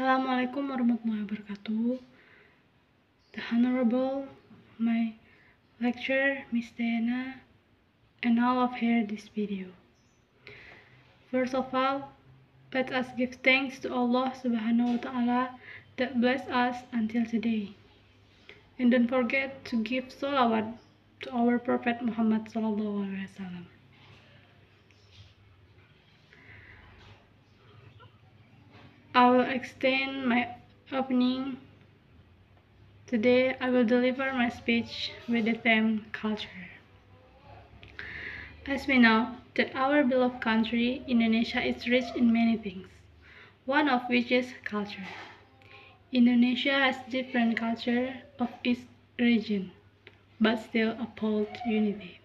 Assalamualaikum warahmatullahi wabarakatuh. The Honorable, my lecturer, Miss Diana, and all of here this video. First of all, let us give thanks to Allah subhanahu wa ta'ala that blessed us until today. And don't forget to give salawat to our Prophet Muhammad sallallahu alaihi wasallam. Extend my opening. Today I will deliver my speech with the theme culture. As we know that our beloved country, Indonesia, is rich in many things, one of which is culture. Indonesia has different culture of its region, but still uphold unity.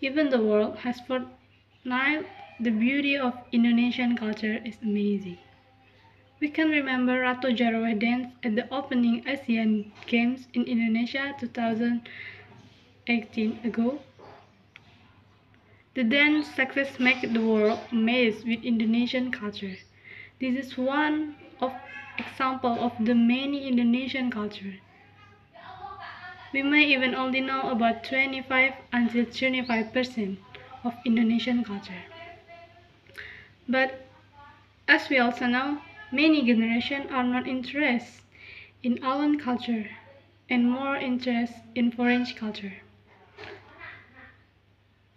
Even the world has fortnight the beauty of Indonesian culture is amazing. We can remember Ratoh Jaroe dance at the opening Asian Games in Indonesia 2018 ago. The dance success made the world amazed with Indonesian culture. This is one of example of the many Indonesian culture. We may even only know about 25 until 25 percent of Indonesian culture. But as we also know, many generations are not interested in our own culture and more interested in foreign culture.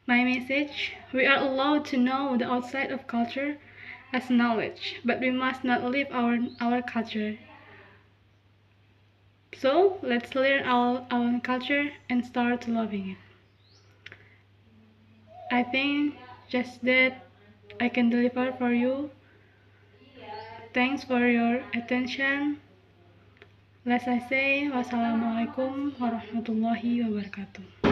My message, we are allowed to know the outside of culture as knowledge, but we must not leave our, our culture. So let's learn our, our culture and start loving it. I think just that I can deliver for you. Thanks for your attention. Let's I say wassalamualaikum warahmatullahi wabarakatuh.